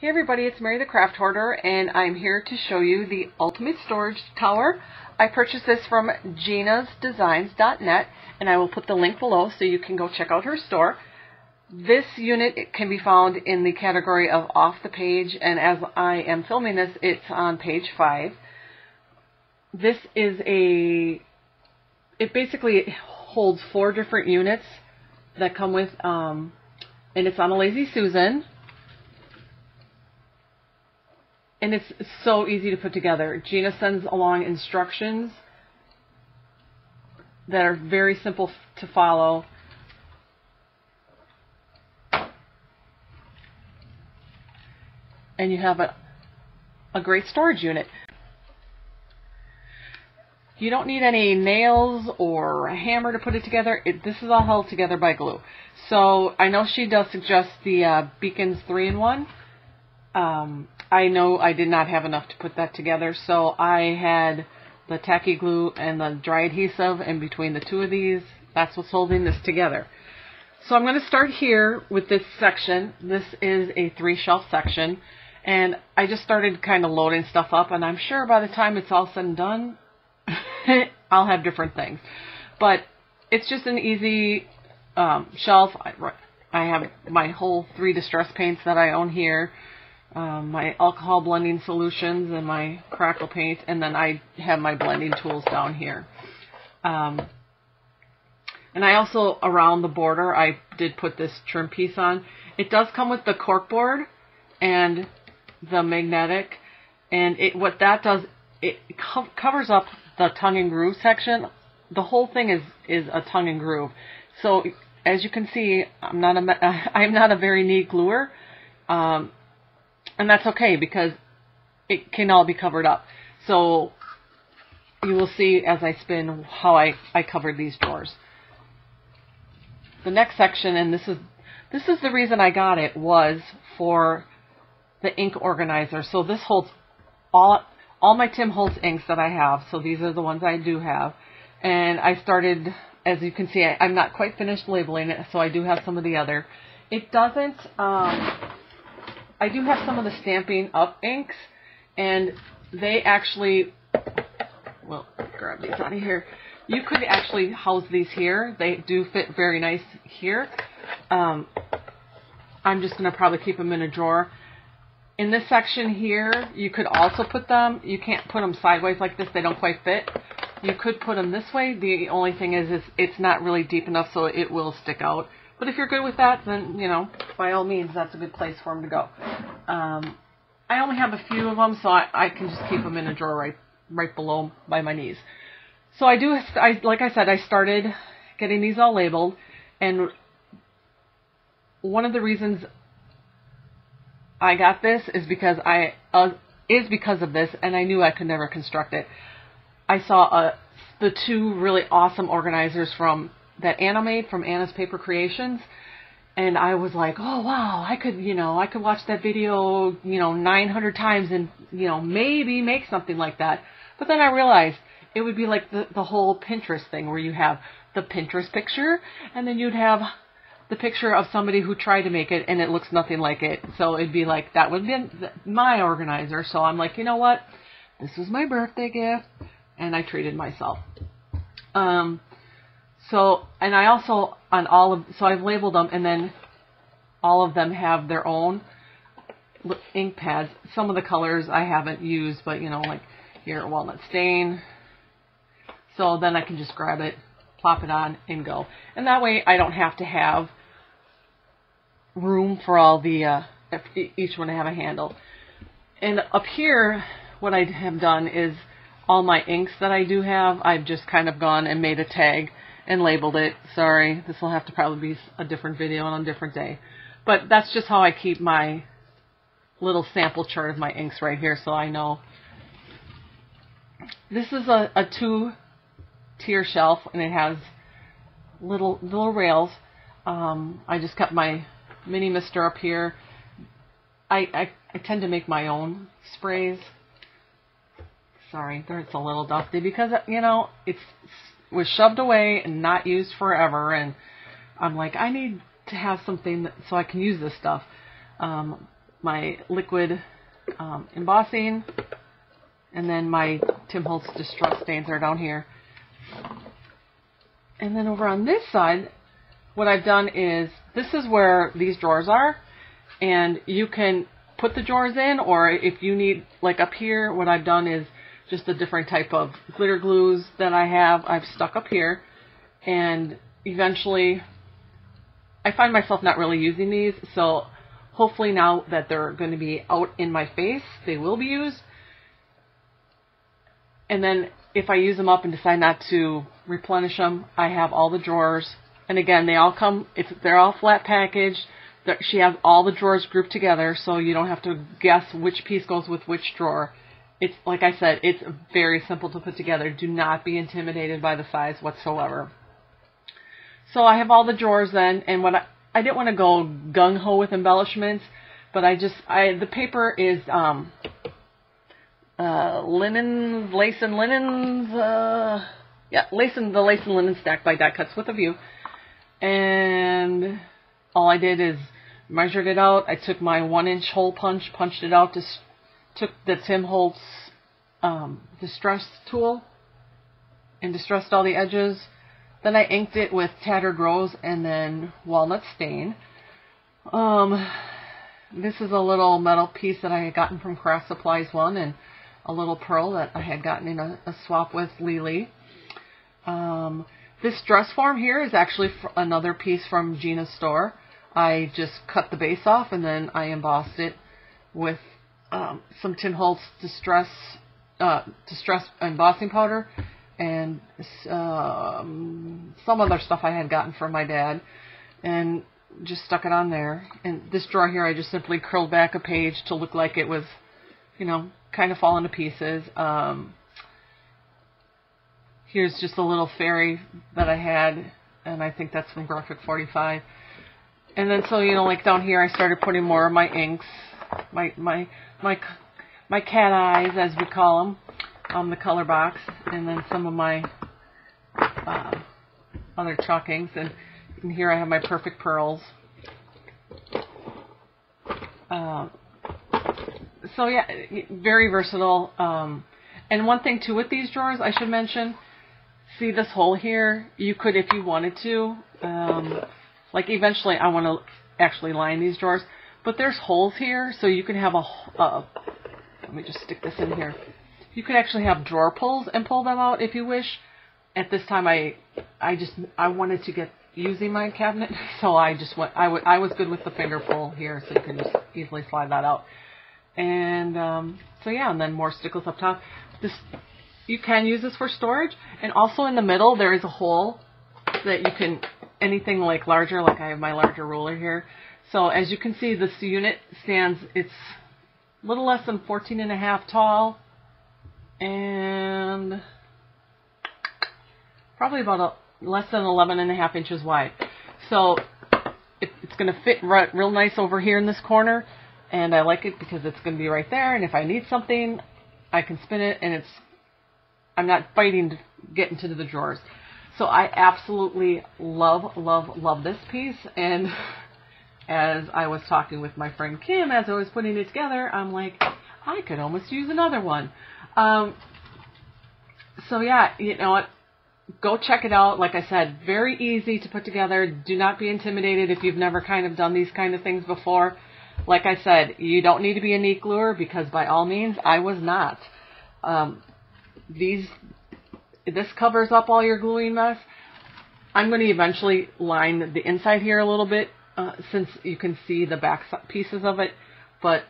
Hey everybody, it's Mary the Craft Hoarder and I'm here to show you the Ultimate Storage Tower. I purchased this from ginasdesigns.net and I will put the link below so you can go check out her store. This unit can be found in the category of off the page and as I am filming this it's on page 5. This is a, it basically holds four different units that come with, um, and it's on a Lazy Susan and it's so easy to put together. Gina sends along instructions that are very simple to follow. And you have a, a great storage unit. You don't need any nails or a hammer to put it together. It, this is all held together by glue. So I know she does suggest the uh, Beacons 3-in-1. Um, I know I did not have enough to put that together, so I had the tacky glue and the dry adhesive, and between the two of these, that's what's holding this together. So I'm going to start here with this section. This is a three shelf section, and I just started kind of loading stuff up, and I'm sure by the time it's all said and done, I'll have different things. But it's just an easy um, shelf. I, I have my whole three distress paints that I own here um, my alcohol blending solutions and my crackle paint, and then I have my blending tools down here. Um, and I also, around the border, I did put this trim piece on. It does come with the cork board and the magnetic, and it what that does, it co covers up the tongue and groove section. The whole thing is is a tongue and groove. So as you can see, I'm not a I'm not a very neat gluer. Um, and that's okay because it can all be covered up. So you will see as I spin how I, I covered these drawers. The next section, and this is this is the reason I got it, was for the ink organizer. So this holds all all my Tim Holtz inks that I have. So these are the ones I do have. And I started, as you can see, I, am not quite finished labeling it, so I do have some of the other. It doesn't, um, I do have some of the Stampin' Up inks, and they actually, well, grab these out of here. You could actually house these here. They do fit very nice here. Um, I'm just going to probably keep them in a drawer. In this section here, you could also put them. You can't put them sideways like this. They don't quite fit. You could put them this way. The only thing is, is it's not really deep enough, so it will stick out. But if you're good with that, then, you know, by all means, that's a good place for them to go. Um, I only have a few of them, so I, I can just keep them in a drawer right, right below by my knees. So I do, I, like I said, I started getting these all labeled, and one of the reasons I got this is because I, uh, is because of this, and I knew I could never construct it. I saw uh, the two really awesome organizers from that Anna made from Anna's Paper Creations. And I was like, oh wow, I could, you know, I could watch that video, you know, 900 times and, you know, maybe make something like that. But then I realized it would be like the, the whole Pinterest thing where you have the Pinterest picture and then you'd have the picture of somebody who tried to make it and it looks nothing like it. So it'd be like, that would be my organizer. So I'm like, you know what? This was my birthday gift and I treated myself. Um, so, and I also, on all of, so I've labeled them, and then all of them have their own ink pads. Some of the colors I haven't used, but, you know, like here, walnut stain. So then I can just grab it, plop it on, and go. And that way I don't have to have room for all the, uh, each one to have a handle. And up here, what I have done is all my inks that I do have, I've just kind of gone and made a tag and labeled it. Sorry, this will have to probably be a different video on a different day. But that's just how I keep my little sample chart of my inks right here so I know. This is a, a two tier shelf and it has little little rails. Um, I just kept my mini mister up here. I, I, I tend to make my own sprays. Sorry, it's a little dusty because, you know, it's was shoved away and not used forever. And I'm like, I need to have something that, so I can use this stuff. Um, my liquid um, embossing, and then my Tim Holtz Distress stains are down here. And then over on this side, what I've done is, this is where these drawers are, and you can put the drawers in, or if you need, like up here, what I've done is just the different type of glitter glues that I have, I've stuck up here, and eventually, I find myself not really using these, so hopefully now that they're going to be out in my face, they will be used. And then if I use them up and decide not to replenish them, I have all the drawers. And again, they all come, it's, they're all flat packaged. She has all the drawers grouped together, so you don't have to guess which piece goes with which drawer. It's, like I said, it's very simple to put together. Do not be intimidated by the size whatsoever. So I have all the drawers then, and what I, I didn't want to go gung ho with embellishments, but I just I the paper is um uh linen lace and linens uh yeah lace and the lace and linen stack by Die Cuts with a View, and all I did is measured it out. I took my one inch hole punch, punched it out, just took the Tim Holtz um, distress tool and distressed all the edges then I inked it with Tattered Rose and then Walnut Stain. Um, this is a little metal piece that I had gotten from Craft Supplies One and a little pearl that I had gotten in a, a swap with Lele. Um, this dress form here is actually another piece from Gina's store. I just cut the base off and then I embossed it with um, some Tim Holtz Distress uh, Distress embossing powder and um, some other stuff I had gotten from my dad, and just stuck it on there. And this drawer here, I just simply curled back a page to look like it was, you know, kind of falling to pieces. Um, here's just a little fairy that I had, and I think that's from Graphic 45. And then so you know, like down here, I started putting more of my inks, my my my my cat eyes, as we call them on the color box, and then some of my uh, other chalkings. And, and, here I have my perfect pearls. Uh, so yeah, very versatile. Um, and one thing too with these drawers, I should mention, see this hole here? You could, if you wanted to, um, like eventually I want to actually line these drawers, but there's holes here, so you can have a, uh, let me just stick this in here. You could actually have drawer pulls and pull them out if you wish. At this time, I I just I wanted to get using my cabinet, so I just went. I, w- I was good with the finger pull here, so you can just easily slide that out. And um, so yeah, and then more stickles up top. This you can use this for storage, and also in the middle there is a hole that you can anything like larger, like I have my larger ruler here. So as you can see, this unit stands. It's a little less than 14 and a half tall and probably about a, less than 11 and a half inches wide. So it, it's going to fit right, real nice over here in this corner, and I like it because it's going to be right there, and if I need something, I can spin it, and it's I'm not fighting to get into the drawers. So I absolutely love, love, love this piece, and as I was talking with my friend Kim as I was putting it together, I'm like, I could almost use another one. Um, so yeah, you know what? Go check it out. Like I said, very easy to put together. Do not be intimidated if you've never kind of done these kind of things before. Like I said, you don't need to be a neat gluer because by all means, I was not. Um, these, this covers up all your gluing mess. I'm going to eventually line the inside here a little bit uh, since you can see the back pieces of it. But,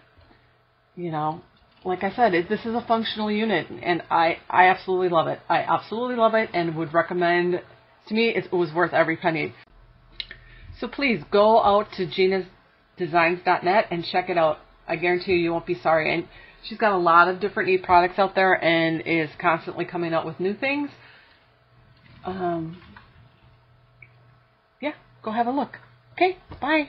you know, like I said, it, this is a functional unit, and I, I absolutely love it. I absolutely love it and would recommend, to me, it was worth every penny. So please go out to ginasdesigns.net and check it out. I guarantee you, you won't be sorry. And she's got a lot of different neat products out there and is constantly coming out with new things. Um, yeah, go have a look. Okay, bye.